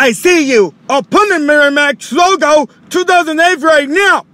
I see you. Opponent Miramax logo 2008 right now.